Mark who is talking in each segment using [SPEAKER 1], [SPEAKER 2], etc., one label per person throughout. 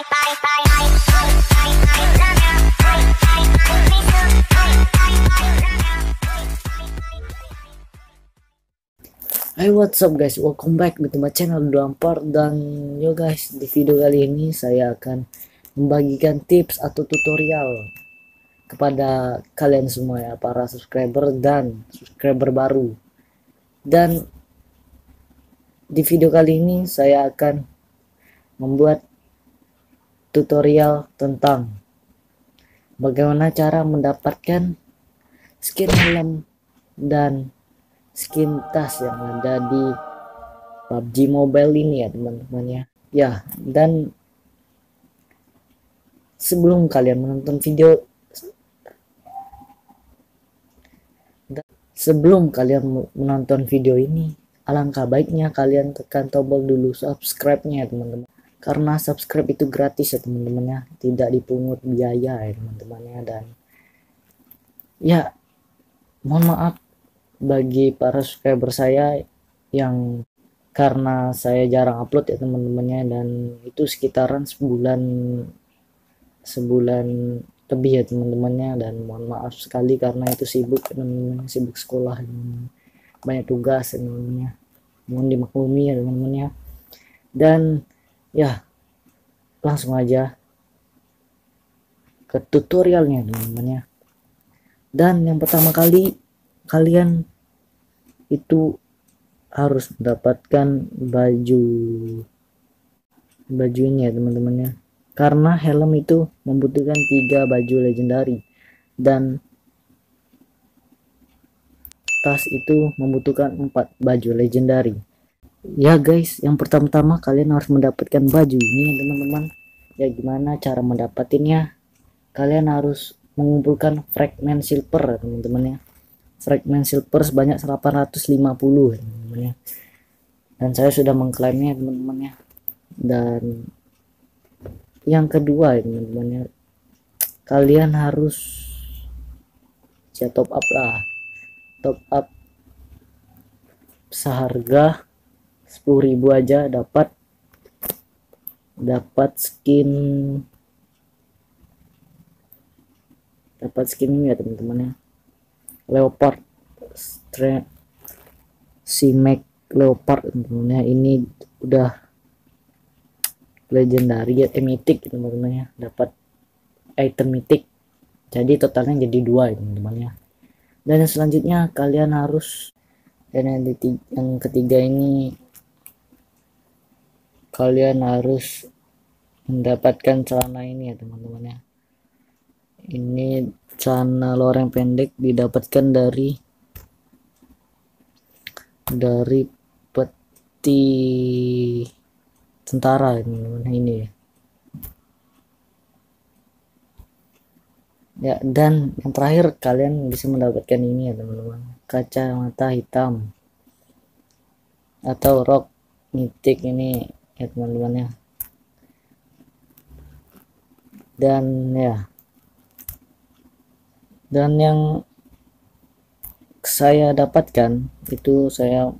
[SPEAKER 1] Hey what's up guys, welcome back to my channel Duampar. Dan yo guys di video kali ini saya akan membagikan tips atau tutorial kepada kalian semua ya para subscriber dan subscriber baru. Dan di video kali ini saya akan membuat tutorial tentang bagaimana cara mendapatkan skin helm dan skin tas yang ada di PUBG Mobile ini ya teman-teman ya. Ya dan sebelum kalian menonton video sebelum kalian menonton video ini alangkah baiknya kalian tekan tombol dulu subscribe-nya ya teman-teman karena subscribe itu gratis ya teman-teman ya. Tidak dipungut biaya ya teman-teman ya. Dan ya mohon maaf bagi para subscriber saya yang karena saya jarang upload ya teman-temannya dan itu sekitaran sebulan sebulan lebih ya teman-temannya dan mohon maaf sekali karena itu sibuk teman-teman sibuk sekolah teman banyak tugas teman-temannya mohon dimaklumi ya teman-temannya dan ya langsung aja ke tutorialnya teman-teman ya. Dan yang pertama kali kalian itu harus mendapatkan baju baju ini ya teman-teman ya. Karena helm itu membutuhkan tiga baju legendary dan tas itu membutuhkan empat baju legendary ya guys yang pertama-tama kalian harus mendapatkan baju ini ya teman-teman. Ya gimana cara mendapatinya kalian harus mengumpulkan fragment silver teman-teman ya. Fragment silver sebanyak 850 teman-teman ya. Dan saya sudah mengklaimnya teman-teman ya. Dan yang kedua ya teman-teman ya. Kalian harus ya top up lah. Top up seharga 10.000 aja dapat. Dapat skin. Dapat skin ini ya teman-teman ya. Leopard strength si Mac leopard tentunya ini udah legendary ya eh, mythic teman-teman ya. Dapat item mythic. Jadi totalnya jadi dua teman-teman ya. Dan yang selanjutnya kalian harus dan yang ketiga ini kalian harus mendapatkan celana ini ya teman-teman ya. Ini celana loreng pendek didapatkan dari dari peti tentara ini ya. Ya dan yang terakhir kalian bisa mendapatkan ini ya teman-teman. Kacamata hitam atau rok mitik ini ya teman-teman ya. Dan ya. Dan yang saya dapatkan itu saya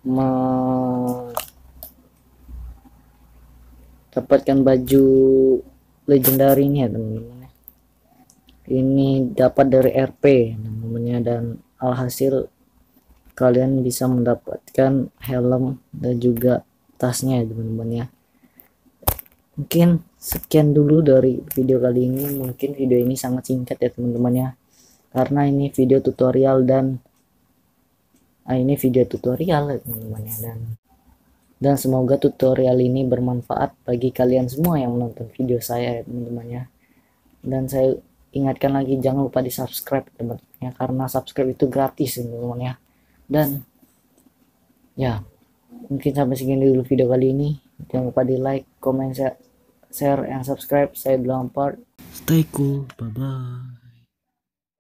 [SPEAKER 1] mendapatkan baju legendary ini ya teman-teman ini dapat dari RP namanya dan alhasil kalian bisa mendapatkan helm dan juga tasnya ya teman-teman ya. Mungkin sekian dulu dari video kali ini. Mungkin video ini sangat singkat ya teman-teman ya. Karena ini video tutorial dan ah, ini video tutorial ya teman-teman ya. Dan dan semoga tutorial ini bermanfaat bagi kalian semua yang menonton video saya ya teman-teman ya. Dan saya ingatkan lagi jangan lupa di subscribe teman-teman ya karena subscribe itu gratis teman-teman ya. Dan ya mungkin sampai segini dulu video kali ini. Jangan lupa di like comment share and subscribe. Saya part stay cool. Bye bye